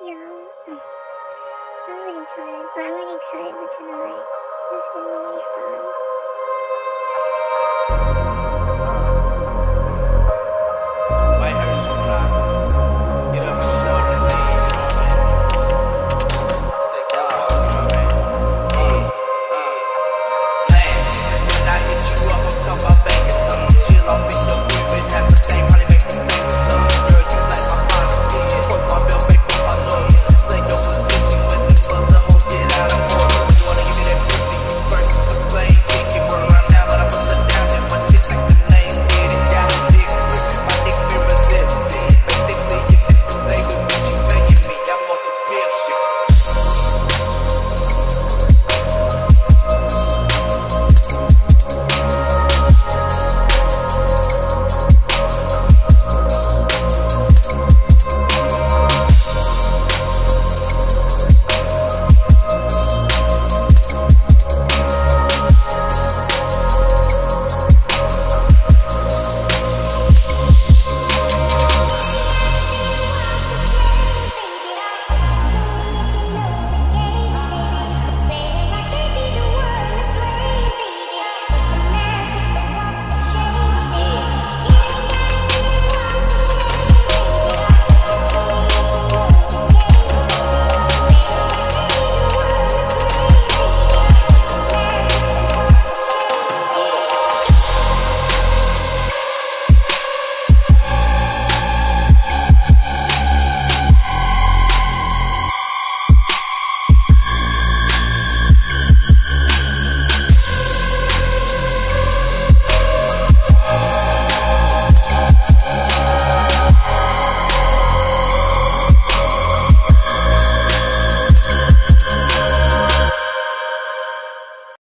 No. I'm really tired, but I'm really excited for tonight. It's gonna be fun.